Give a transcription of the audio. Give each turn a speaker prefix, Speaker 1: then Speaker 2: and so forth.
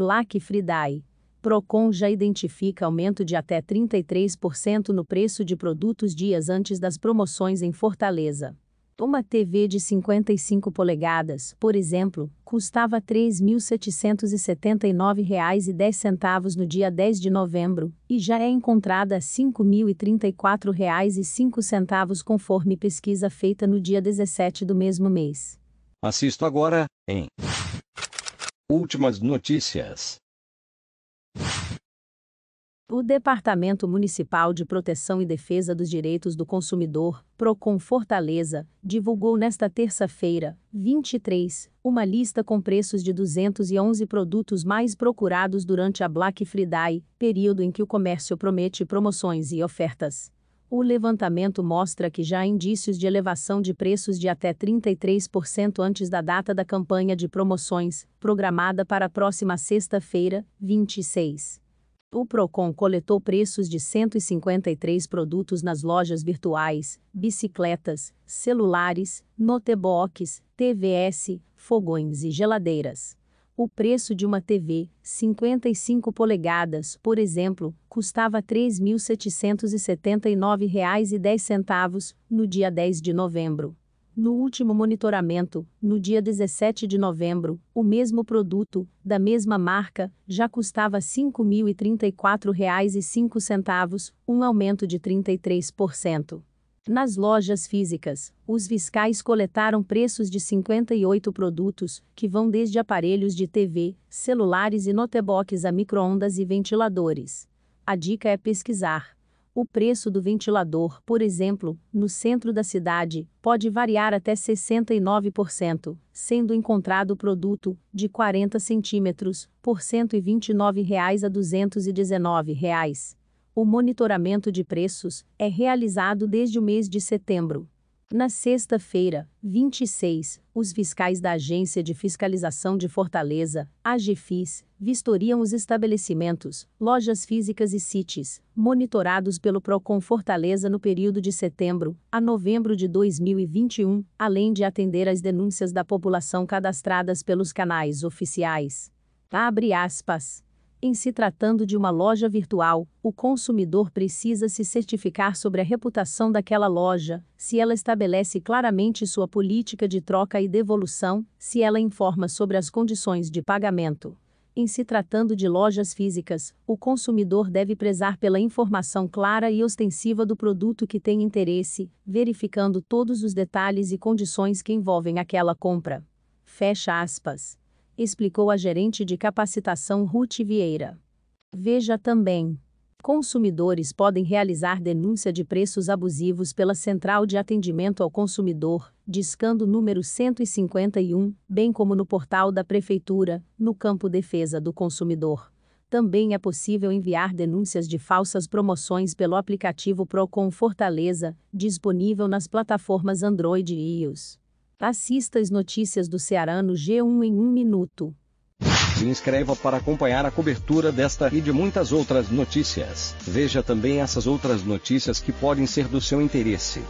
Speaker 1: Black Friday. Procon já identifica aumento de até 33% no preço de produtos dias antes das promoções em Fortaleza. Uma TV de 55 polegadas, por exemplo, custava R$ 3.779,10 no dia 10 de novembro, e já é encontrada a R$ 5.034,05 conforme pesquisa feita no dia 17 do mesmo mês.
Speaker 2: Assisto agora, em Últimas notícias.
Speaker 1: O Departamento Municipal de Proteção e Defesa dos Direitos do Consumidor, Procon Fortaleza, divulgou nesta terça-feira, 23, uma lista com preços de 211 produtos mais procurados durante a Black Friday, período em que o comércio promete promoções e ofertas. O levantamento mostra que já há indícios de elevação de preços de até 33% antes da data da campanha de promoções, programada para a próxima sexta-feira, 26. O Procon coletou preços de 153 produtos nas lojas virtuais, bicicletas, celulares, notebooks, TVS, fogões e geladeiras. O preço de uma TV, 55 polegadas, por exemplo, custava R$ 3.779,10 no dia 10 de novembro. No último monitoramento, no dia 17 de novembro, o mesmo produto, da mesma marca, já custava R$ 5.034,05, um aumento de 33%. Nas lojas físicas, os fiscais coletaram preços de 58 produtos, que vão desde aparelhos de TV, celulares e notebooks a microondas e ventiladores. A dica é pesquisar. O preço do ventilador, por exemplo, no centro da cidade, pode variar até 69%, sendo encontrado produto, de 40 centímetros, por R$ 129,00 a R$ 219,00. O monitoramento de preços é realizado desde o mês de setembro. Na sexta-feira, 26, os fiscais da Agência de Fiscalização de Fortaleza, AGFIS, vistoriam os estabelecimentos, lojas físicas e CITES, monitorados pelo Procon Fortaleza no período de setembro a novembro de 2021, além de atender às denúncias da população cadastradas pelos canais oficiais. Abre aspas. Em se tratando de uma loja virtual, o consumidor precisa se certificar sobre a reputação daquela loja, se ela estabelece claramente sua política de troca e devolução, se ela informa sobre as condições de pagamento. Em se tratando de lojas físicas, o consumidor deve prezar pela informação clara e ostensiva do produto que tem interesse, verificando todos os detalhes e condições que envolvem aquela compra. Fecha aspas explicou a gerente de capacitação Ruth Vieira. Veja também. Consumidores podem realizar denúncia de preços abusivos pela Central de Atendimento ao Consumidor, discando número 151, bem como no portal da Prefeitura, no campo Defesa do Consumidor. Também é possível enviar denúncias de falsas promoções pelo aplicativo Procon Fortaleza, disponível nas plataformas Android e iOS. Assista as notícias do Ceará no G1 em um minuto.
Speaker 2: Se inscreva para acompanhar a cobertura desta e de muitas outras notícias. Veja também essas outras notícias que podem ser do seu interesse.